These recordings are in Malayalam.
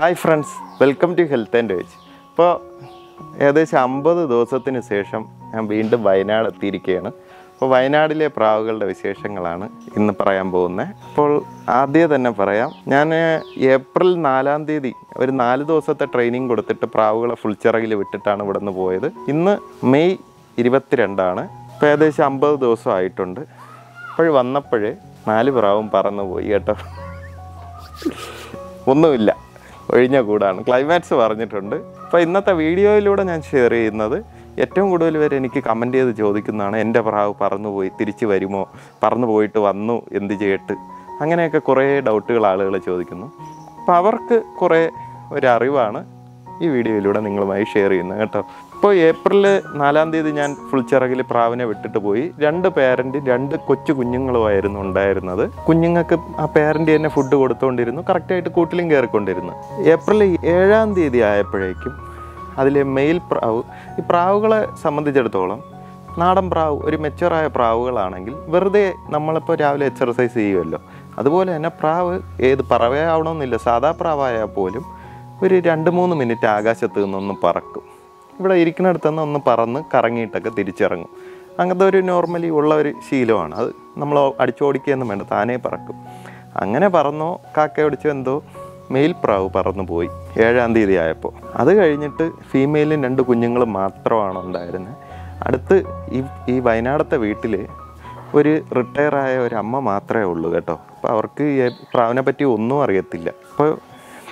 Hi friends welcome to health and veg. ഇപ്പോൾ ഏകദേശം അമ്പത് ദിവസത്തിന് ശേഷം ഞാൻ വീണ്ടും വയനാട് എത്തിയിരിക്കുകയാണ്. അപ്പോൾ വയനാടിലെ പ്രാവുകളുടെ വിശേഷങ്ങളാണ് ഇന്ന് പറയാൻ പോകുന്നത് അപ്പോൾ ആദ്യം തന്നെ പറയാം ഞാൻ ഏപ്രിൽ നാലാം തീയതി ഒരു നാല് ദിവസത്തെ ട്രെയിനിങ് കൊടുത്തിട്ട് പ്രാവുകളെ ഫുൾ ചിറകിൽ വിട്ടിട്ടാണ് ഇവിടെ നിന്ന് പോയത്. ഇന്ന് മെയ് ഇരുപത്തിരണ്ടാണ് ഇപ്പോൾ ഏകദേശം അമ്പത് ദിവസം ആയിട്ടുണ്ട്. അപ്പോൾ വന്നപ്പോഴേ നാല് പ്രാവും പറന്നു പോയി കേട്ടോ. ഒന്നുമില്ല. ഒഴിഞ്ഞ കൂടാണ്. ക്ലൈമാക്സ് പറഞ്ഞിട്ടുണ്ട്. അപ്പോൾ ഇന്നത്തെ വീഡിയോയിലൂടെ ഞാൻ ഷെയർ ചെയ്യുന്നത് ഏറ്റവും കൂടുതൽ പേര് എനിക്ക് കമന്റ് ചെയ്ത് ചോദിക്കുന്നതാണ് എന്റെ പ്രാവ് പറന്നുപോയി തിരിച്ചു വരുമോ? പറന്നു പോയിട്ട് വന്നു എന്ത് ചെയ്യട്ട്? അങ്ങനെയൊക്കെ കുറേ ഡൗട്ടുകൾ ആളുകൾ ചോദിക്കുന്നു. അപ്പോൾ അവർക്ക് കുറേ ഒരറിവാണ് ഈ വീഡിയോയിലൂടെ നിങ്ങളുമായി ഷെയർ ചെയ്യുന്നത്. കേട്ടോ. ഇപ്പോൾ ഏപ്രിൽ നാലാം തീയതി ഞാൻ ഫുൾ ചിറകിൽ പ്രാവിനെ വിട്ടിട്ട് പോയി. രണ്ട് പേരന്റ് രണ്ട് കൊച്ചു കുഞ്ഞുങ്ങളുമായിരുന്നു ഉണ്ടായിരുന്നത്. കുഞ്ഞുങ്ങൾക്ക് ആ പേരന്റ് തന്നെ ഫുഡ് കൊടുത്തുകൊണ്ടിരുന്നു കറക്റ്റായിട്ട് കൂട്ടിലും കയറിക്കൊണ്ടിരുന്നു ഏപ്രിൽ ഏഴാം തീയതി ആയപ്പോഴേക്കും അതിലെ മെയിൽ പ്രാവ് ഈ പ്രാവുകളെ സംബന്ധിച്ചിടത്തോളം നാടൻ പ്രാവ് ഒരു മെച്ചുവറായ പ്രാവുകളാണെങ്കിൽ വെറുതെ നമ്മളിപ്പോൾ രാവിലെ എക്സർസൈസ് ചെയ്യുമല്ലോ അതുപോലെ തന്നെ പ്രാവ് ഏത് പറവയാവണമെന്നില്ല സാധാ പ്രാവായാൽ പോലും ഒരു രണ്ട് മൂന്ന് മിനിറ്റ് ആകാശത്ത് നിന്നൊന്ന് പറക്കും. ഇവിടെ ഇരിക്കുന്നിടത്ത് നിന്ന് ഒന്ന് പറന്ന് കറങ്ങിയിട്ടൊക്കെ തിരിച്ചിറങ്ങും. അങ്ങനത്തെ ഒരു നോർമലി ഉള്ള ഒരു ശീലമാണ്. അത് നമ്മൾ അടിച്ചോടിക്കുകയൊന്നും വേണ്ട താനേ പറക്കും. അങ്ങനെ പറന്നോ കാക്ക ഓടിച്ചോ എന്തോ മെയിൽ പ്രാവ് പറന്നു പോയി ഏഴാം തീയതി ആയപ്പോൾ. അത് കഴിഞ്ഞിട്ട് ഫീമെയിലും രണ്ട് കുഞ്ഞുങ്ങൾ മാത്രമാണ് ഉണ്ടായിരുന്നത് അടുത്ത് ഈ ഈ വയനാടത്തെ വീട്ടിൽ ഒരു റിട്ടയറായ ഒരു അമ്മ മാത്രമേ ഉള്ളൂ കേട്ടോ. അപ്പോൾ അവർക്ക് പ്രാവിനെ പറ്റി ഒന്നും അറിയത്തില്ല. അപ്പോൾ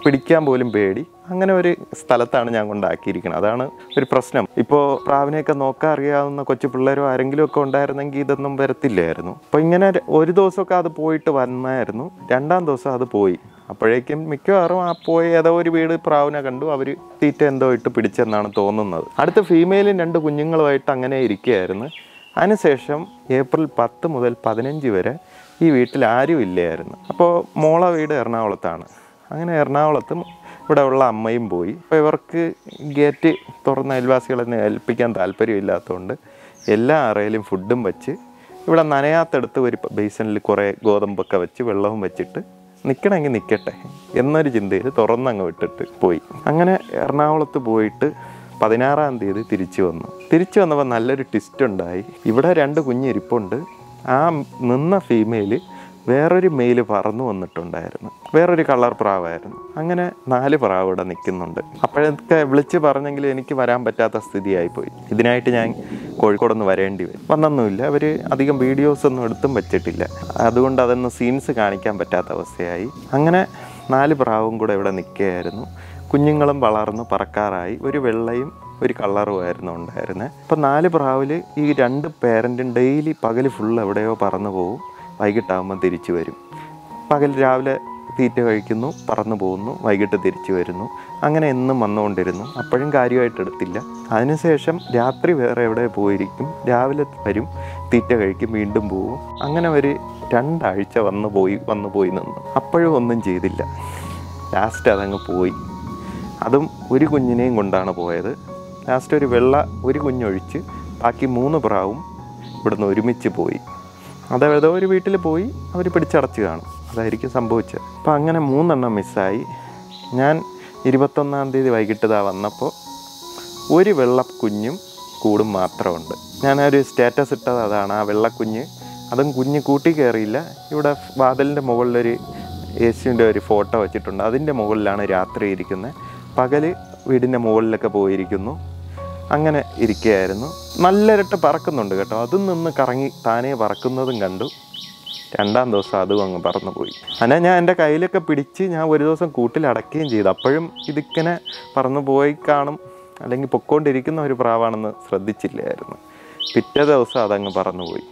പിടിക്കാൻ പോലും പേടി. അങ്ങനെ ഒരു സ്ഥലത്താണ് ഞാൻ കൊണ്ടാക്കിയിരിക്കുന്നത്. അതാണ് ഒരു പ്രശ്നം. ഇപ്പോൾ പ്രാവിനെയൊക്കെ നോക്കാൻ അറിയാവുന്ന കൊച്ചു പിള്ളേരോ ആരെങ്കിലും ഒക്കെ ഉണ്ടായിരുന്നെങ്കിൽ ഇതൊന്നും വരത്തില്ലായിരുന്നു. അപ്പോൾ ഇങ്ങനെ ഒരു ദിവസമൊക്കെ അത് പോയിട്ട് വന്നായിരുന്നു. രണ്ടാം ദിവസം അത് പോയി. അപ്പോഴേക്കും മിക്കവാറും ആ പോയി ഏതോ ഒരു വീട് പ്രാവിനെ കണ്ടു. അവർ തീറ്റ എന്തോ ഇട്ട് പിടിച്ചെന്നാണ് തോന്നുന്നത്. അടുത്ത ഫീമെയിലും രണ്ട് കുഞ്ഞുങ്ങളുമായിട്ട് അങ്ങനെ ഇരിക്കുകയായിരുന്നു. അതിനുശേഷം ഏപ്രിൽ പത്ത് മുതൽ പതിനഞ്ച് വരെ ഈ വീട്ടിൽ ആരും ഇല്ലായിരുന്നു അപ്പോൾ മോള വീട് എറണാകുളത്താണ്. അങ്ങനെ എറണാകുളത്തും ഇവിടെ ഉള്ള അമ്മയും പോയി. അപ്പോൾ ഇവർക്ക് ഗേറ്റ് തുറന്ന അയൽവാസികളെ ഏൽപ്പിക്കാൻ താല്പര്യമില്ലാത്തതുകൊണ്ട് എല്ലാ അറയിലും ഫുഡും വെച്ച് ഇവിടെ നനയാത്തടുത്ത് ഒരു ബേസണിൽ കുറേ ഗോതമ്പൊക്കെ വെച്ച് വെള്ളവും വെച്ചിട്ട് നിൽക്കണമെങ്കിൽ നിൽക്കട്ടെ എന്നൊരു ചിന്തയിൽ തുറന്നങ്ങ് വിട്ടിട്ട് പോയി. അങ്ങനെ എറണാകുളത്ത് പോയിട്ട് പതിനാറാം തീയതി തിരിച്ചു വന്നു. തിരിച്ചു വന്നപ്പോൾ നല്ലൊരു ട്വിസ്റ്റ് ഉണ്ടായി. ഇവിടെ രണ്ട് കുഞ്ഞിരിപ്പുണ്ട് ആ നിന്ന ഫീമെയിൽ വേറൊരു മെയിൽ പറന്നു വന്നിട്ടുണ്ടായിരുന്നു. വേറൊരു കളർ പ്രാവായിരുന്നു. അങ്ങനെ നാല് പ്രാവ് ഇവിടെ നിൽക്കുന്നുണ്ട്. അപ്പോഴൊക്കെ വിളിച്ച് പറഞ്ഞെങ്കിൽ എനിക്ക് വരാൻ പറ്റാത്ത സ്ഥിതിയായിപ്പോയി. ഇതിനായിട്ട് ഞാൻ കോഴിക്കോടൊന്ന് വരേണ്ടി വരും. വന്നൊന്നുമില്ല. അവർ അധികം വീഡിയോസ് ഒന്നും എടുത്തും വെച്ചിട്ടില്ല. അതുകൊണ്ട് അതൊന്നും സീൻസ് കാണിക്കാൻ പറ്റാത്ത അവസ്ഥയായി. അങ്ങനെ നാല് പ്രാവും കൂടെ ഇവിടെ നിൽക്കുകയായിരുന്നു. കുഞ്ഞുങ്ങളും വളർന്ന് പറക്കാറായി. ഒരു വെള്ളയും ഒരു കളറുമായിരുന്നു ഉണ്ടായിരുന്നത് അപ്പം നാല് പ്രാവിൽ ഈ രണ്ട് പേരന്റും ഡെയിലി പകൽ ഫുൾ എവിടെയോ പറന്നു പോകും വൈകിട്ടാകുമ്പോൾ തിരിച്ചു വരും. പകൽ രാവിലെ തീറ്റ കഴിക്കുന്നു പറന്നു പോകുന്നു വൈകിട്ട് തിരിച്ചു വരുന്നു. അങ്ങനെ എന്നും വന്നുകൊണ്ടിരുന്നു. അപ്പോഴും കാര്യമായിട്ട് എടുത്തില്ല. അതിനുശേഷം രാത്രി വേറെ എവിടെ പോയിരിക്കും? രാവിലെ വരും തീറ്റ കഴിക്കും വീണ്ടും പോകും അങ്ങനെ ഒരു രണ്ടാഴ്ച വന്നു പോയി വന്നു പോയി നിന്നു. അപ്പോഴും ഒന്നും ചെയ്തില്ല. ലാസ്റ്റ് അതങ്ങ് പോയി. അതും ഒരു കുഞ്ഞിനെയും കൊണ്ടാണ് പോയത്. ലാസ്റ്റ് ഒരു വെള്ള ഒരു കുഞ്ഞൊഴിച്ച് ബാക്കി മൂന്ന് പ്രാവും ഇവിടുന്ന് ഒരുമിച്ച് പോയി. അത് ഏതോ ഒരു വീട്ടിൽ പോയി അവർ പിടിച്ചടച്ച് കാണും അതായിരിക്കും സംഭവിച്ചത്. അപ്പോൾ അങ്ങനെ മൂന്നെണ്ണം മിസ്സായി. ഞാൻ ഇരുപത്തൊന്നാം തീയതി വൈകിട്ട് ഇതാ വന്നപ്പോൾ ഒരു വെള്ളക്കുഞ്ഞും കൂടും മാത്രമുണ്ട്. ഒരു സ്റ്റാറ്റസ് ഇട്ടത് അതാണ്. ആ വെള്ളക്കുഞ്ഞ് അതും കുഞ്ഞ് കൂട്ടി കയറിയില്ല. ഇവിടെ വാതിലിന്റെ മുകളിലൊരു യേശുവിന്റെ ഒരു ഫോട്ടോ വെച്ചിട്ടുണ്ട്. അതിന്റെ മുകളിലാണ് രാത്രി ഇരിക്കുന്നത് പകൽ വീടിന്റെ മുകളിലൊക്കെ പോയിരിക്കുന്നു. അങ്ങനെ ഇരിക്കുകയായിരുന്നു. നല്ലൊരിട്ട് പറക്കുന്നുണ്ട് കേട്ടോ. അതും നിന്ന് കറങ്ങി താനേ പറക്കുന്നതും കണ്ടു. രണ്ടാം ദിവസം അതും അങ്ങ് പറന്നു പോയി അങ്ങനെ ഞാൻ എന്റെ കയ്യിലൊക്കെ പിടിച്ച് ഞാൻ ഒരു ദിവസം കൂട്ടിലടക്കുകയും ചെയ്തു. അപ്പോഴും ഇതിങ്ങനെ പറന്നു പോയി കാണും. അല്ലെങ്കിൽ പൊക്കോണ്ടിരിക്കുന്ന ഒരു പ്രാവാണെന്ന് ശ്രദ്ധിച്ചില്ലായിരുന്നു. പിറ്റേ ദിവസം അതങ്ങ് പറന്നുപോയി.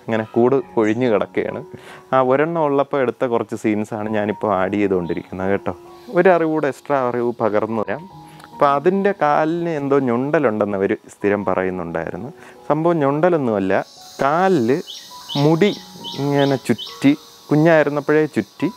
അങ്ങനെ കൂട് കൊഴിഞ്ഞു കിടക്കുകയാണ്. ആ ഒരെണ്ണം ഉള്ളപ്പോൾ എടുത്ത കുറച്ച് സീൻസാണ് ഞാനിപ്പോൾ ആഡ് ചെയ്തുകൊണ്ടിരിക്കുന്നത് കേട്ടോ. ഒരു അറിവ് കൂടെ എക്സ്ട്രാ അറിവ് പകർന്നു തരാം. അപ്പോൾ അതിന്റെ കാലിന് എന്തോ ഞൊണ്ടലുണ്ടെന്ന് അവർ സ്ഥിരം പറയുന്നുണ്ടായിരുന്നു. സംഭവം ഞൊണ്ടലൊന്നുമല്ല കാലിൽ മുടി ഇങ്ങനെ ചുറ്റി കുഞ്ഞായിരുന്നപ്പോഴേ ചുറ്റി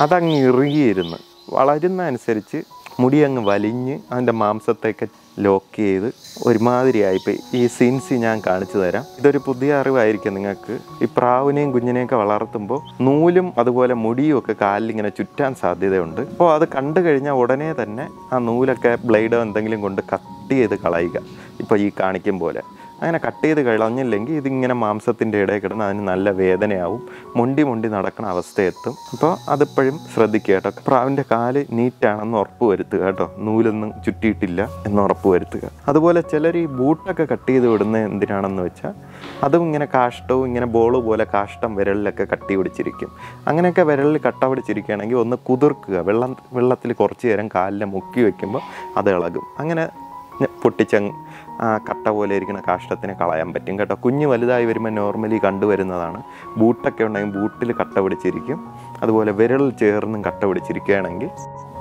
അതങ്ങ് ഇറുകിയിരുന്നു. വളരുന്ന അനുസരിച്ച് മുടി അങ്ങ് വലിഞ്ഞ് അതിന്റെ മാംസത്തെയൊക്കെ ലോക്ക് ചെയ്ത് ഒരുമാതിരിയായിപ്പോയി. ഈ സീൻസ് ഞാൻ കാണിച്ചു തരാം. ഇതൊരു പുതിയ അറിവായിരിക്കും നിങ്ങൾക്ക്. ഈ പ്രാവിനെയും കുഞ്ഞിനെയൊക്കെ വളർത്തുമ്പോൾ നൂലും അതുപോലെ മുടിയും ഒക്കെ കാലിലിങ്ങനെ ചുറ്റാൻ സാധ്യതയുണ്ട്. അപ്പോൾ അത് കണ്ടു കഴിഞ്ഞാൽ ഉടനെ തന്നെ ആ നൂലൊക്കെ ബ്ലേഡോ എന്തെങ്കിലും കൊണ്ട് കട്ട് ചെയ്ത് കളയുക. ഇപ്പോൾ ഈ കാണിക്കും പോലെ. അങ്ങനെ കട്ട് ചെയ്ത് കളഞ്ഞില്ലെങ്കിൽ ഇതിങ്ങനെ മാംസത്തിന്റെ ഇടയിൽ കിടന്ന് അതിന് നല്ല വേദനയാവും. മുണ്ടി മൊണ്ടി നടക്കണ അവസ്ഥയെത്തും. അപ്പോൾ അതിപ്പോഴും ശ്രദ്ധിക്കുക കേട്ടോ. പ്രാവിന്റെ കാൽ നീറ്റാണെന്ന് ഉറപ്പ് വരുത്തുക കേട്ടോ. നൂലൊന്നും ചുറ്റിയിട്ടില്ല എന്ന് ഉറപ്പ് വരുത്തുക. അതുപോലെ ചിലർ ഈ ബൂട്ടൊക്കെ കട്ട് ചെയ്ത് വിടുന്നത് എന്തിനാണെന്ന് വെച്ചാൽ അതും ഇങ്ങനെ കാഷ്ടവും ഇങ്ങനെ ബോൾ പോലെ കാഷ്ടം വിരലിലൊക്കെ കട്ടി പിടിച്ചിരിക്കും. അങ്ങനെയൊക്കെ വിരലിൽ കട്ട പിടിച്ചിരിക്കുകയാണെങ്കിൽ ഒന്ന് കുതിർക്കുക. വെള്ളം വെള്ളത്തിൽ കുറച്ച് നേരം കാലിൽ മുക്കി വയ്ക്കുമ്പോൾ അത് ഇളകും. അങ്ങനെ പൊട്ടിച്ചങ് ആ കട്ട പോലെ ഇരിക്കുന്ന കാഷ്ടത്തിനെ കളയാൻ പറ്റും കേട്ടോ. കുഞ്ഞ് വലുതായി വരുമ്പോൾ നോർമലി കണ്ടുവരുന്നതാണ്. ബൂട്ടൊക്കെ ഉണ്ടെങ്കിൽ ബൂട്ടിൽ കട്ട പിടിച്ചിരിക്കും. അതുപോലെ വിരൽ ചേർന്നും കട്ട പിടിച്ചിരിക്കുകയാണെങ്കിൽ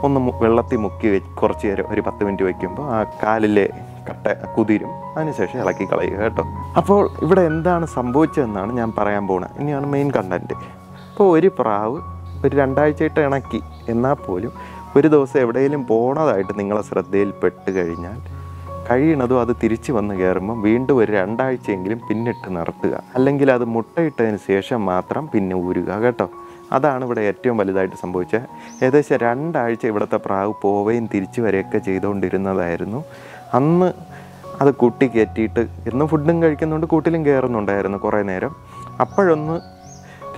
ഒന്ന് വെള്ളത്തിൽ മുക്കി വെച്ച് കുറച്ച് നേരം ഒരു പത്ത് മിനിറ്റ് വയ്ക്കുമ്പോൾ ആ കാലിലെ കട്ട കുതിരും. അതിനുശേഷം ഇളക്കി കളയുക കേട്ടോ. അപ്പോൾ ഇവിടെ എന്താണ് സംഭവിച്ചതെന്നാണ് ഞാൻ പറയാൻ പോകുന്നത് ഇനിയാണ് മെയിൻ കണ്ടന്റ് അപ്പോൾ ഒരു പ്രാവ് ഒരു രണ്ടാഴ്ചയായിട്ട് ഇണക്കി. എന്നാൽ പോലും ഒരു ദിവസം എവിടെയെങ്കിലും പോണതായിട്ട് നിങ്ങളെ ശ്രദ്ധയിൽപ്പെട്ട് കഴിഞ്ഞാൽ കഴിയണതും അത് തിരിച്ചു വന്ന് കയറുമ്പോൾ വീണ്ടും ഒരു രണ്ടാഴ്ചയെങ്കിലും പിന്നിട്ട് നിർത്തുക അല്ലെങ്കിൽ അത് മുട്ടയിട്ടതിന് ശേഷം മാത്രം പിന്നെ ഊരുക കേട്ടോ. അതാണ് ഇവിടെ ഏറ്റവും വലുതായിട്ട് സംഭവിച്ചത്. ഏകദേശം രണ്ടാഴ്ച ഇവിടുത്തെ പ്രാവ് പോവുകയും തിരിച്ചു വരികയൊക്കെ ചെയ്തുകൊണ്ടിരുന്നതായിരുന്നു. അന്ന് അത് കൂട്ടി കയറ്റിയിട്ട് എന്നും ഫുഡും കഴിക്കുന്നുണ്ട് കൂട്ടിലും കയറുന്നുണ്ടായിരുന്നു കുറേ നേരം. അപ്പോഴൊന്ന്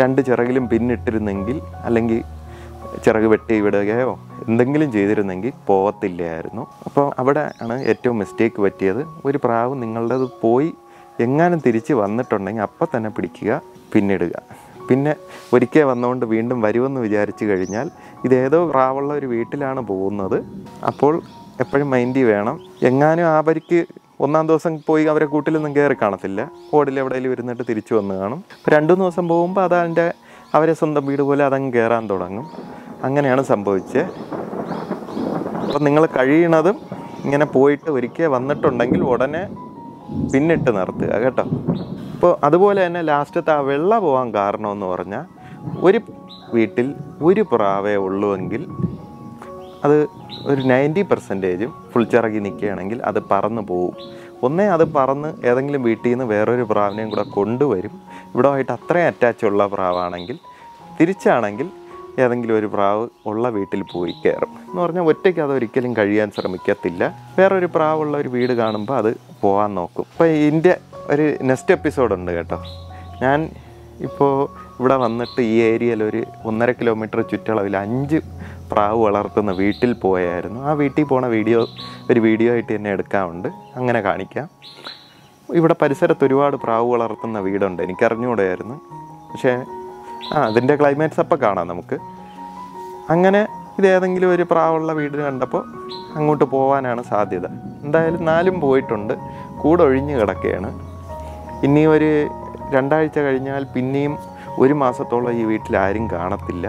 രണ്ട് ചിറകിലും പിന്നിട്ടിരുന്നെങ്കിൽ അല്ലെങ്കിൽ ചിറക് വെട്ടി വിടുകയോ എന്തെങ്കിലും ചെയ്തിരുന്നെങ്കിൽ പോകത്തില്ലായിരുന്നു അപ്പോൾ അവിടെ ആണ് ഏറ്റവും മിസ്റ്റേക്ക് പറ്റിയത്. ഒരു പ്രാവ് നിങ്ങളുടേത് പോയി എങ്ങാനും തിരിച്ച് വന്നിട്ടുണ്ടെങ്കിൽ അപ്പം തന്നെ പിടിക്കുക പിന്നിടുക. പിന്നെ ഒരിക്കൽ വന്നുകൊണ്ട് വീണ്ടും വരുമെന്ന് വിചാരിച്ചു കഴിഞ്ഞാൽ ഇതേതോ പ്രാവുള്ള ഒരു വീട്ടിലാണ് പോകുന്നത്. അപ്പോൾ എപ്പോഴും മൈൻഡി വേണം. എങ്ങാനും ആ പരിക്ക് ഒന്നാം ദിവസം പോയി അവരെ കൂട്ടിലൊന്നും കയറി കാണത്തില്ല. ഓടിൽ എവിടെയെങ്കിലും ഇരുന്നിട്ട് തിരിച്ചു വന്ന് കാണും. രണ്ടു ദിവസം പോകുമ്പോൾ അതാ അതിന്റെ അവരെ സ്വന്തം വീട് പോലെ അതങ്ങ് കയറാൻ തുടങ്ങും. അങ്ങനെയാണ് സംഭവിച്ചത് അപ്പം നിങ്ങൾ കഴിയണതും ഇങ്ങനെ പോയിട്ട് ഒരിക്കൽ വന്നിട്ടുണ്ടെങ്കിൽ ഉടനെ പിന്നിട്ട് നിർത്തുക കേട്ടോ. അപ്പോൾ അതുപോലെ തന്നെ ലാസ്റ്റത്തെ ആ വെള്ള പോകാൻ കാരണമെന്ന് പറഞ്ഞാൽ ഒരു വീട്ടിൽ ഒരു പ്രാവേ ഉള്ളുവെങ്കിൽ അത് ഒരു നയന്റി പെർസെന്റേജും ഫുൾ ചിറകി നിൽക്കുകയാണെങ്കിൽ അത് പറന്ന് പോവും. ഒന്നേ അത് പറന്ന് ഏതെങ്കിലും വീട്ടിൽ നിന്ന് വേറൊരു പ്രാവിനെയും കൂടെ കൊണ്ടുവരും. ഇവിടെ ആയിട്ട് അത്രയും അറ്റാച്ച് ഉള്ള പ്രാവാണെങ്കിൽ തിരിച്ചാണെങ്കിൽ ഏതെങ്കിലും ഒരു പ്രാവ് ഉള്ള വീട്ടിൽ പോയി കയറും. എന്ന് പറഞ്ഞാൽ ഒറ്റയ്ക്ക് അത് ഒരിക്കലും കഴിയാൻ ശ്രമിക്കത്തില്ല. വേറൊരു പ്രാവുള്ള ഒരു വീട് കാണുമ്പോൾ അത് പോകാൻ നോക്കും. ഇപ്പോൾ ഇതിന്റെ ഒരു നെക്സ്റ്റ് എപ്പിസോഡുണ്ട് കേട്ടോ. ഞാൻ ഇപ്പോൾ ഇവിടെ വന്നിട്ട് ഈ ഏരിയയിൽ ഒരു ഒന്നര കിലോമീറ്റർ ചുറ്റളവിൽ അഞ്ച് പ്രാവ് വളർത്തുന്ന വീട്ടിൽ പോയായിരുന്നു. ആ വീട്ടിൽ പോണ വീഡിയോ ഒരു വീഡിയോ ആയിട്ട് തന്നെ എടുക്കാറുണ്ട് അങ്ങനെ കാണിക്കാം. ഇവിടെ പരിസരത്ത് ഒരുപാട് പ്രാവ് വളർത്തുന്ന വീടുണ്ട്. എനിക്കറിഞ്ഞുകൂടെയായിരുന്നു പക്ഷേ ആ അതിന്റെ ക്ലൈമാറ്റ്സ് അപ്പം കാണാം നമുക്ക്. അങ്ങനെ ഇതേതെങ്കിലും ഒരു പ്രാവുള്ള വീട് കണ്ടപ്പോൾ അങ്ങോട്ട് പോകാനാണ് സാധ്യത. എന്തായാലും നാലും പോയിട്ടുണ്ട്. കൂടെ ഒഴിഞ്ഞു കിടക്കുകയാണ് ഇനി ഒരു രണ്ടാഴ്ച കഴിഞ്ഞാൽ പിന്നെയും ഒരു മാസത്തോളം ഈ വീട്ടിൽ ആരും കാണത്തില്ല.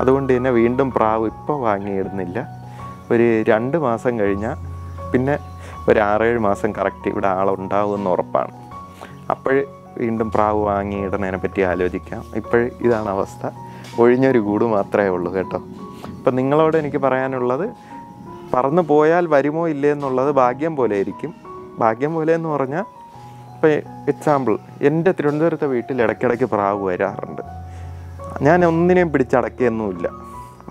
അതുകൊണ്ട് തന്നെ വീണ്ടും പ്രാവ് ഇപ്പോൾ വാങ്ങിയിടുന്നില്ല. ഒരു രണ്ട് മാസം കഴിഞ്ഞാൽ പിന്നെ ഒരു ആറേഴ് മാസം കറക്റ്റ് ഇവിടെ ആളുണ്ടാവുമെന്ന് ഉറപ്പാണ്. അപ്പോൾ വീണ്ടും പ്രാവ് വാങ്ങി വാങ്ങിയിടുന്നതിനെ പറ്റി ആലോചിക്കാം. ഇപ്പോഴും ഇതാണ് അവസ്ഥ. ഒഴിഞ്ഞൊരു കൂട് മാത്രമേ ഉള്ളൂ കേട്ടോ. അപ്പം നിങ്ങളോട് എനിക്ക് പറയാനുള്ളത് പറന്നു പോയാൽ വരുമോ ഇല്ലേ എന്നുള്ളത് ഭാഗ്യം പോലെ ആയിരിക്കും. ഭാഗ്യം പോലെ എന്ന് പറഞ്ഞാൽ ഇപ്പോൾ എക്സാമ്പിൾ എന്റെ തിരുവനന്തപുരത്തെ വീട്ടിൽ ഇടയ്ക്കിടയ്ക്ക് പ്രാവ് വരാറുണ്ട്. ഞാൻ ഒന്നിനെയും പിടിച്ചടക്കിയൊന്നുമില്ല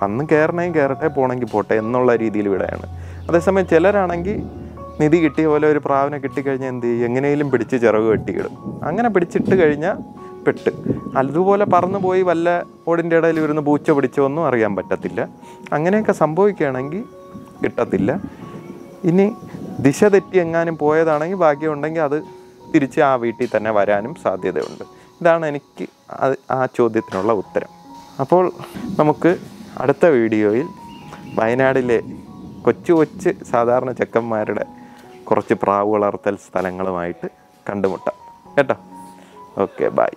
വന്ന് കയറണമെങ്കിൽ കയറട്ടെ പോണെങ്കിൽ പോട്ടെ എന്നുള്ള രീതിയിൽ വിടെയാണ്. അതേസമയം ചിലരാണെങ്കിൽ നിധി കിട്ടിയ പോലെ ഒരു പ്രാവിനെ കിട്ടിക്കഴിഞ്ഞാൽ എന്ത് ചെയ്യും? എങ്ങനെയും പിടിച്ച് ചിറവ് കെട്ടിയിടും. അങ്ങനെ പിടിച്ചിട്ട് കഴിഞ്ഞാൽ പെട്ട്. അതുപോലെ പറന്നു പോയി വല്ല ഓടിന്റെ ഇടയിൽ വരുന്ന പൂച്ച പിടിച്ചോ ഒന്നും അറിയാൻ പറ്റത്തില്ല. അങ്ങനെയൊക്കെ സംഭവിക്കുകയാണെങ്കിൽ കിട്ടത്തില്ല. ഇനി ദിശ തെറ്റി എങ്ങാനും പോയതാണെങ്കിൽ ഭാഗ്യമുണ്ടെങ്കിൽ അത് തിരിച്ച് ആ വീട്ടിൽ തന്നെ വരാനും സാധ്യതയുണ്ട്. ഇതാണ് എനിക്ക് ആ ചോദ്യത്തിനുള്ള ഉത്തരം. അപ്പോൾ നമുക്ക് അടുത്ത വീഡിയോയിൽ വയനാടിലെ കൊച്ചു കൊച്ചു സാധാരണ ചെക്കന്മാരുടെ കുറച്ച് പ്രാവ് വളർത്തൽ സ്ഥലങ്ങളുമായിട്ട് കണ്ടുമുട്ടാം. കേട്ടോ? Okay bye